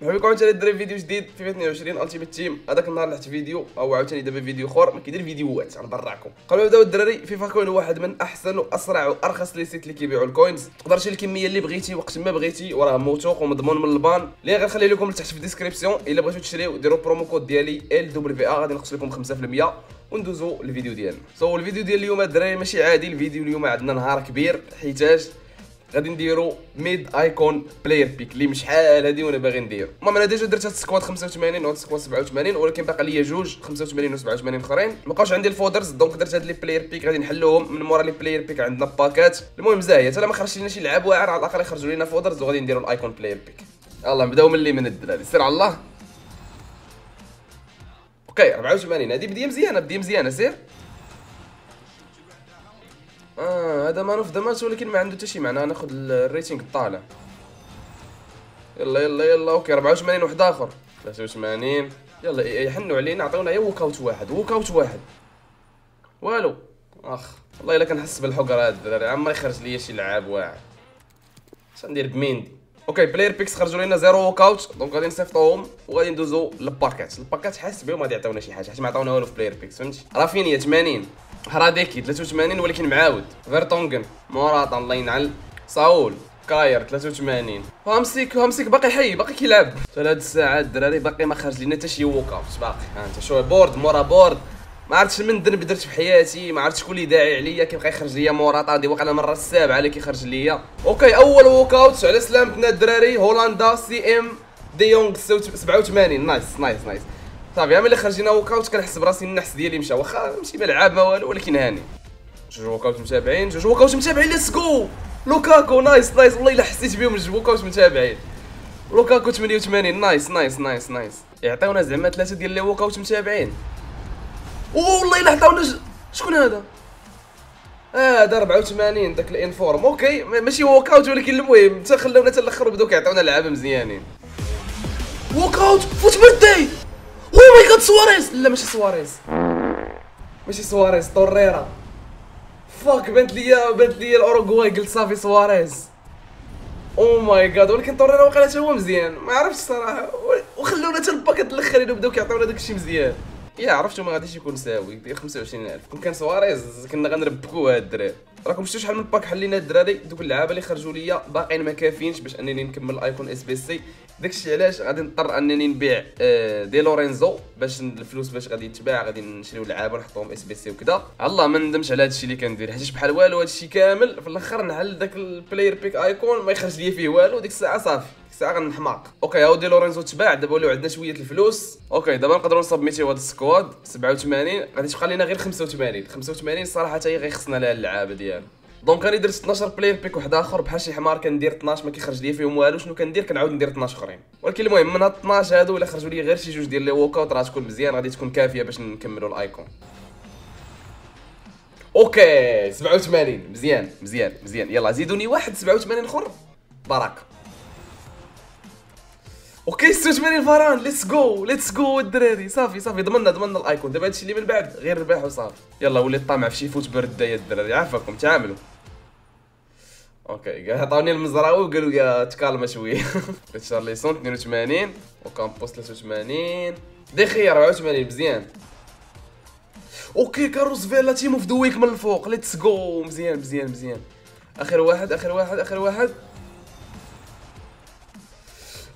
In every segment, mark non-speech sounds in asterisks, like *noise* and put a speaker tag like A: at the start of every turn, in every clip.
A: مرحبا بكم عاوتاني الدراري فيديو جديد في 22 Ultimate Team هذاك النهار لحت فيديو أو عاوتاني دابا فيديو أخر ما كيدير فيديوهات براكم. قبل ما نبداو الدراري فيفا كوين واحد من أحسن وأسرع وأرخص les sites اللي كيبيعوا ال coins تقدر تشري الكمية اللي بغيتي وقت ما بغيتي وراه موثوق ومضمون من البان. اللي غنخلي لكم لتحت في ال description إلا بغيتو تشريو ديروا promo code ديالي LWA غادي نقص لكم 5% وندوزو الفيديو ديالنا. so الفيديو ديال اليوم الدراري ماشي عادي. الفيديو اليوم عندنا نهار كبير حيتاش غادي نديرو mid icon player pick اللي مش شحال هادي وأنا باغي ندير. المهم أنا ديجا درت هاد ال squad 85 وهاد ال squad 87 ولكن باقي ليا جوج 85 و 87 اخرين. مابقاوش عندي ال fodders donc درت هاد les player pick غادي نحلوهم. من مورا les player pick عندنا باكات. المهم زاهية حتى ما خرجش لنا شي لعاب واعر على الأقل يخرجوا لنا fodders وغادي نديرو ال icon player pick يلاه نبداو من اللي من الدراري. سير على الله. okay 84 هادي بدية مزيانة بدية مزيانة سير. آه هذا man match ولكن ما عنده حتى شي معنى. ناخذ ال rating الطالع يلا يلا يلا okay 84 واحد آخر. 83 يلا يحنوا علينا عطيونا غير walkout واحد. walkout واحد. والو. أخ والله إلا كنحس بالحقر هاد الدراري عما يخرج ليا شي لعاب واعر اش ندير بميندي okay player picks خرجوا لنا zéro walkout donc غادي نصيفطوهم وغادي ندوزو للباكات الباكات حاسس بهم غادي يعطيونا شي حاجة حيت ما عطاونا والو في player picks فهمتي؟ رافينيا 80 هراديكي 83 ولكن معاود. فيرتونغن موراتا الله ينعل ساول كاير 83 هامسيك هامسيك باقي حي باقي كيلعب ثلاث ساعات الدراري باقي ما خرج لينا حتى شي walkout باقي ها انت شو board مورا board. ما عرفتش من ذنب درت في حياتي ما عرفتش شكون اللي داعي عليا كيبقى يخرج ليا موراتا دي وقع المره السابعة اللي كيخرج ليا. okay أول walkout على سلامتنا الدراري هولندا CM دي يونغ 87 nice nice nice. صافي ملي خرجنا walkout كنحس براسي النحس ديالي مشى. واخا ماشي ملعب ما والو ولكن هاني. جوج walkout متابعين جوج walkout متابعين let's go لوكاكو nice nice والله إلا حسيت بهم جوج walkout متابعين. لوكاكو 88 nice nice nice nice يعطيونا زعما ثلاثة ديال les walkout متابعين. والله إلا عطاونا ج... شكون هذا؟ هذا 84 داك ال inform. okay ماشي walkout ولكن المهم حتى خلونا حتى الأخر بداو كيعطيونا لعابه مزيانين. walkout FUT Birthday؟ my God سواريز لا ماشي سواريز. ماشي سواريز طوريرا fuck بانت ليا بانت ليا الأوروغواي قلت صافي سواريز. oh my God ولكن طوريرا حتى هو مزيان. ما عرفتش الصراحه وخلونا حتى الباكيت الأخرين وبداو كيعطيونا داكشي مزيان. يا عرفتوا ما غاديش يكون ساوي؟ ديال 25000 كون كان سواريز كنا غنربكوا هاد الدراري. راكم شفتوا شحال من pack حلينا الدراري؟ دوك اللعابة اللي خرجوا ليا باقيين ما كافينش باش أنني نكمل ال icon SBC. داكشي علاش غادي نضطر أنني نبيع آه، دي لورينزو باش الفلوس باش غادي يتباع غادي نشريو لعابه ونحطوهم SBC وكذا الله ما ندمش على هادشي اللي كندير. حيت بحال والو هادشي كامل في الأخر نحل داك ال player pick icon ما يخرج ليا فيه والو ديك الساعة صافي. الساعة غنحماق okay هاو دي لورينزو تباع دابا ولاو عندنا شوية الفلوس. okay دابا نقدروا ن submit يو هاد ال squad 87 غادي تبقى لينا غير 85 85 الصراحه حتى هي غيخصنا لها اللعابة ديالها donc أنا درت 12 player pick واحد آخر بحال شي حمار كندير 12 ما كيخرج ليا فيهم والو. شنو كندير؟ كنعاود ندير 12 آخرين. ولكن المهم من هاد 12 هادو إلا خرجوا لي غير شي جوج ديال les walkout راه تكون مزيان. غادي تكون كافية باش نكملوا ال icon. okay 87 مزيان مزيان مزيان. يلا زيدوني واحد 87 اخر بركه okay 86 فران let's go let's go الدراري صافي صافي. ضمننا ضمننا ال icon. دابا هادشي اللي من بعد غير رباح وصافي. يلا وليت طامع في شي FUT يا الدراري. عافاكم تعاملوا. okay عطاوني المزراوي وقالوا يا تكالما شوية. ريتشارليسون 82 وكامبوس 83 ديجا 84 مزيان. okay كارلوس فيلا team of the week من الفوق. let's go مزيان مزيان مزيان. آخر واحد آخر واحد آخر واحد.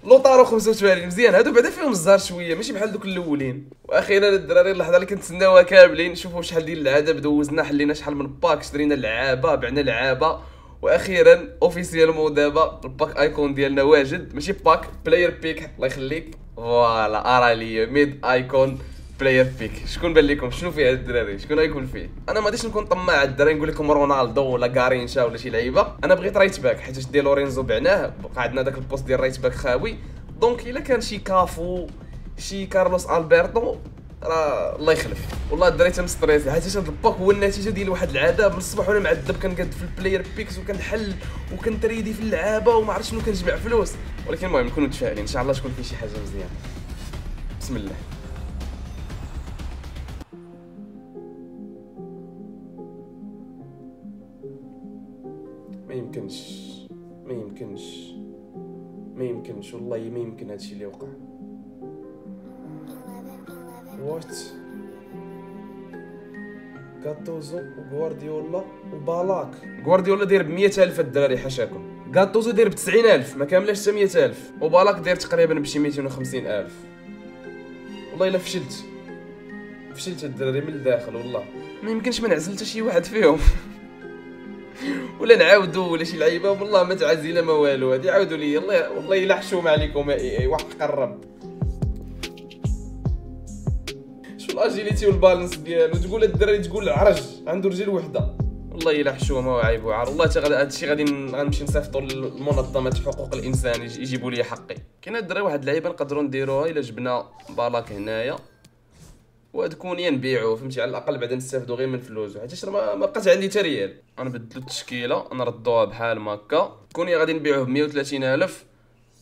A: لوطارو 85 مزيان. هادو بعدا فيهم الزهر شوية ماشي بحال دوك الأولين. وأخيرا الدراري اللحظة اللي كنتسناوها كاملين شوفوا شحال ديال العدد دوزنا حلينا شحال من pack شرينا لعابة بعنا لعابة. وأخيرا officiellement دابا ال pack icon ديالنا واجد. ماشي pack player pick الله يخليك. voilà ارا ليا mid icon player pick شكون بان لكم شنو فيه هاد الدراري؟ شكون غيكون فيه؟ أنا ما غاديش نكون طماع الدراري نقول لكم رونالدو ولا غارينشا ولا شي لعيبة. أنا بغيت right back حيت دي لورينزو بعناه بقى عندنا داك ال poste ديال right back خاوي. donc إلا كان شي كافو شي كارلوس ألبرتو راه الله يخلف. والله الدراري تمستريسي حيت هاد ال pack هو النتيجة ديال واحد العذاب من الصباح وأنا معذب كنقاد في ال player picks وكنحل وكن trade ي في اللعابة وما عرفت شنو كنجمع فلوس. ولكن المهم نكونوا متفائلين إن شاء الله تكون فيه شي حاجة مزيانة. بسم الله. ما يمكنش ما يمكنش ما يمكنش والله ما يمكن هادشي اللي وقع. وات غاتوزو وغوارديولا وبالاك غوارديولا داير ب ألف الدراري حاشاكم غاتوزو داير ب ألف ما كاملاش حتى ألف. وبالاك داير تقريبا بشي 250 ألف. والله إلا فشلت. فشلت الدراري من الداخل والله. ما يمكنش ما نعزل حتى شي واحد فيهم. ولا نعاودو ولا شي لعيبة والله ما تعزل ما والو. هادي عاودوا لي الله والله إلا حشوم عليكم. إي إي واحد قرب. شو ال agility وال balance ديالو؟ تقول الدراري تقول عرج. عنده رجل وحدة. والله إلا حشومه وعيب وعار. والله هذا الشيء غادي غنمشي نصيفطو للمنظمات حقوق الإنسان يجيبوا لي حقي. كاين الدراري واحد اللعيبة نقدروا نديروها إلا جبنا بالاك هنايا. وتكون نبيعو فهمتي؟ على الأقل بعدا نستافدو غير من فلوسو حيت ما, ما بقاش عندي حتى ريال. غنبدلو التشكيلة نردوها بحال ما هكا كوني غادي نبيعوه ب 130 ألف.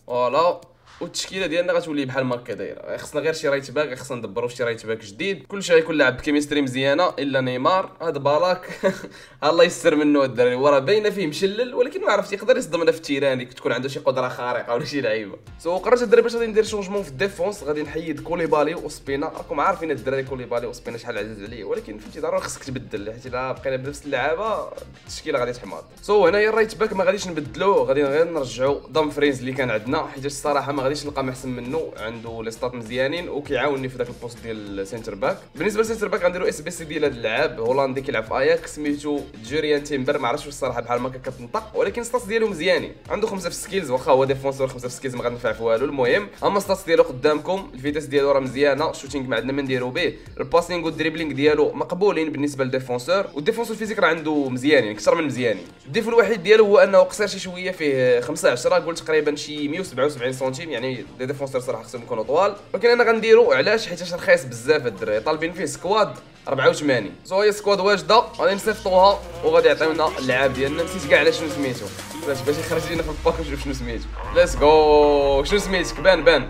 A: voilà. والتشكيلة ديالنا غتولي بحال ما دايرة. خصنا غير شي right back خصنا ندبروا شي right back جديد. كلشي غيكون لاعب ب chemistry مزيانة. إلا نيمار. هذا بالاك. *laughs* الله يستر منه الدراري. وراه باينة فيه مشلل ولكن ما عرفتي يقدر يصدمنا في التيران تكون عنده شي قدرة خارقة ولا شي لعيبة. so قررت الدراري باش غادي ندير changement في ال défense. غادي نحيد كوليبالي وسبينا. راكم عارفين الدراري كوليبالي وسبينا شحال عزيز عليه. ولكن فهمتي ضروري خصك تبدل. حيت إلا بقينا بنفس اللعابة التشكيلة غادي تحماض. so هنايا ال right back ما غاديش نبدلو غادي غير نرجعو دام فريز اللي كان عندنا. حيت الصراحة ما غاديش نلقى محسن من منه عنده les stats مزيانين وكيعاونني في ذاك ال poste ديال ال center back بالنسبة لل center back غنديرو SBC ديال هذا اللاعب هولندي كيلعب في اياكس سميتو جوريين تيمبر ما عرفتش الصراحه بحال ما كتنطق ولكن stats ديالو مزيانين. عنده خمسة في skills واخا هو défenseur خمسة في skills ما غنفع في والو المهم أما stats ديالو قدامكم ال vitesse ديالو راه مزيانة ال shooting ما عندنا ما نديرو به ال passing وال dribbling ديالو مقبولين بالنسبة لل défenseur وال défenseur physique راه عنده مزيانين أكثر من مزيانين. ال défaut الوحيد ديالو هو أنه قصير شي شوية فيه 5 10 قلت تقريبا شي 177 سنتيم يعني les défenseurs صراحة خصهم يكونوا طوال. ولكن أنا غنديرو علاش؟ حيت رخيص بزاف الدراري. طالبين فيه squad 84 so هي squad واجدة. غادي نصيفطوها وغادي يعطيونا اللعاب ديالنا. نسيت كاع على شنو سميتو. باش باش يخرج لينا في ال pack نشوف شنو سميتو. let's go شنو سميتك؟ بان بان.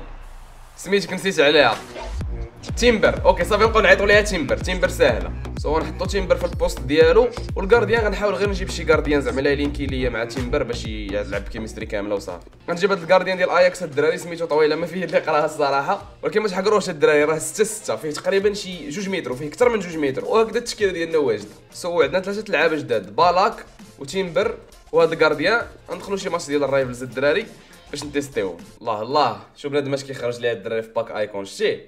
A: سميتك نسيت عليها. تيمبر okay صافي نبقاو نعيطوا ليها تيمبر تيمبر ساهله so نحطو تيمبر في ال poste ديالو وال gardien غنحاول غير نجيب شي gardien زعما linké ليا مع تيمبر باش يلعب chemistry كامله وصافي غنجيب هاد ال gardien ديال اياكس الدراري سميتو طويلة ما فيه اللي يقراها الصراحة. ولكن ما تحقروش الدراري راه 6 6 فيه تقريبا شي 2 متر وفيه أكثر من 2 متر. وهكذا التشكيلة ديالنا واجده so عندنا ثلاثة لعابة جداد بالاك وتيمبر وهاد ال gardien. غندخلو شي ماتش ديال ال rivals الدراري باش ن test يو الله الله. شوف بنادم اش كيخرج ليها الدراري في pack icon شتي.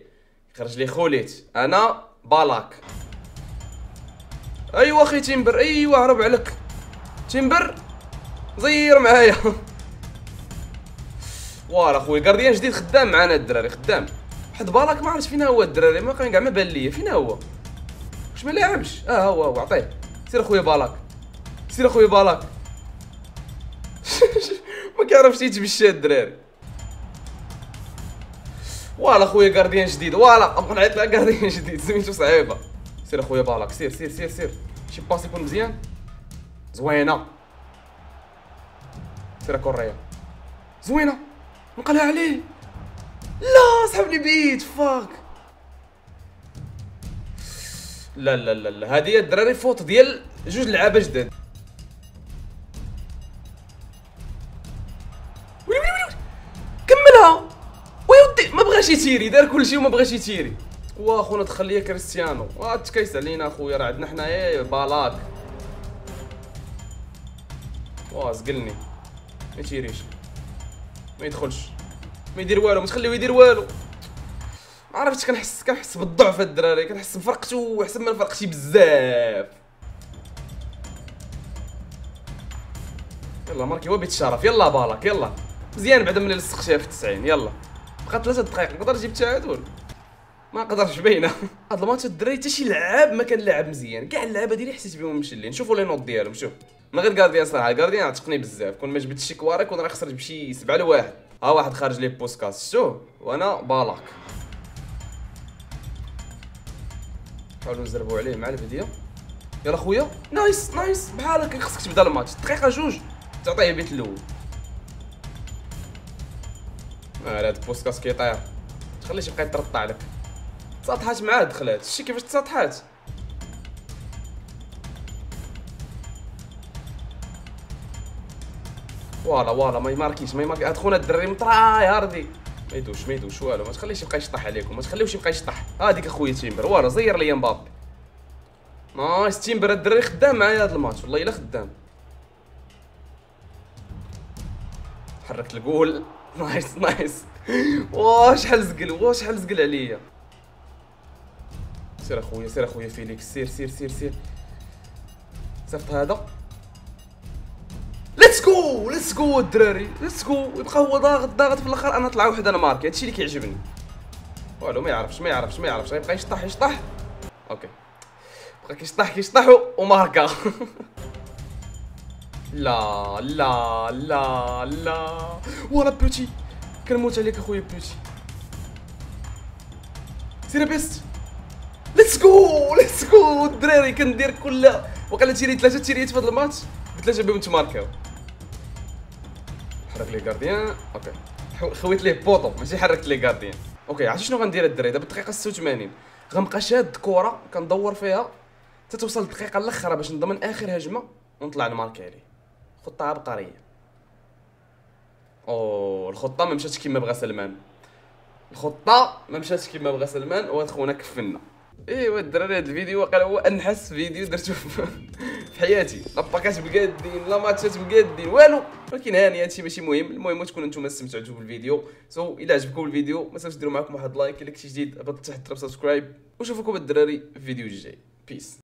A: خرج لي خوليت. أنا بالاك. ايوا أخي تيمبر ايوا هرب عليك تيمبر زير معايا. voilà خويا gardien جديد خدام معانا الدراري خدام. واحد بالاك ما عرفتش فين هو الدراري ما كان كاع ما بان ليا فين هو؟ واش ما لعبش؟ آه هو هو عطيه. سير أخويا بالاك. سير أخويا بالاك. *laughs* ما كيعرفش يتمشى الدراري. فوالا خويا كارديان جديد. فوالا نبقى نعيط لها كارديان جديد. سميتو صعيبة. سير اخويا بالاك سير سير سير سير. شي باس يكون مزيان؟ زوينة. سير كوريا زوينة. نقلها عليه. لا سحبني بيت. فاك. لا لا لا لا. هذه الدراري فوت ديال جوج لعابة جداد. كملها. ويودي ما بغاش يتيري. دار كلشي وما بغاش يتيري. واخونا دخل ليا كريستيانو. تكيس علينا أخويا راه عندنا حنايا بالاك واه زقلني. ما يتيريش ما يدخلش. ما يدير والو ما تخليو يدير والو. ما عرفتش كنحس كنحس بالضعف الدراري. كنحس بفرقتو احسن من فرقتي بزاف. يلا marquer هو بيت الشرف. يلا بالاك يلا. مزيان بعد من لصقتيها في 90 يلا. بقات ثلاثة دقائق. نقدر نجيب التعادل ما قدرش باينة. *laughs* هاد الماتش الدراري حتى شي لعاب ما كان لاعب مزيان. كاع اللعابة ديالي حسيت بهم مشلين. شوفوا les notes ديالهم شوف. من غير gardien صراحة gardien عتقني بزاف. كون ما جبتش شي كواري كون راه خسرت بشي 7 لواحد. ها واحد خارج لي بوشكاش. شتو وأنا بالاك حاولوا نزربوا عليه مع الفيديو. يلا خويا. nice nice بحالك خصك تبدأ الماتش. دقيقة جوج. تعطيه البيت الأول. آه هاد بوشكاش كيطير. تخليش يبقى يترطع لك. تسطحات معاه دخلات شتي كيفاش تسطحات؟ voilà voilà ما يماركيش ما يماركيش خونا الدراري مطراي هاردي. ما يدوش ما يدوش والو ما تخليش يبقى يشطح عليكم ما تخليوش يبقى يشطح. هاديك اخويا تيمبر voilà زير ليا مبابي. nice تيمبر الدراري خدام معايا هاد الماتش. والله إلا خدام. حركت الجول. *laughs* nice nice. واش شحال زقل واش شحال زقل عليا. سير اخويا سير اخويا فيليكس سير سير سير سير. صيفط هذا؟ let's go let's go الدراري. let's go يبقى هو ضاغط ضاغط في الآخر. أنا طلع واحد أنا ماركي هادشي اللي كيعجبني. والو ما يعرفش ما يعرفش ما يعرفش. غيبقى يشطح يشطح. okay. بقى كيشطح كيشطح وماركا *laughs* لا لا لا لا. ولا بوتي كنموت عليك أخويا بوتي سير بيست let's go let's go الدراري كندير كل وقيلا تيري ثلاثة تيريات في هذا الماتش بثلاثه بهم تماركاو حرك لي gardien okay خويت ليه poteau. ماشي حركت لي gardien okay عرفتي شنو غندير الدراري؟ دابا الدقيقة 86 غنبقى شاد كره كندور فيها. تتوصل الدقيقة الاخرى باش نضمن آخر هجمة ونطلع نماركي عليه. خطة عبقرية. أو الخطة ما مشاتش كيما بغى سلمان. الخطة ما مشاتش كيما بغى سلمان وهاد خونا كفنا ايوا الدراري هاد الفيديو؟ وقال هو أنحس فيديو درتو *laughs* في حياتي. لا باكات بقادين لا ماتشات بقادين والو ولكن هاني هادشي ماشي مهم. المهم تكونوا نتوما استمتعتوا بالفيديو. so so, عجبكم الفيديو ما تنساوش ديروا معكم واحد like. إلا كنتي جديد هبط تحت subscribe وشوفكم الدراري في الفيديو الجاي peace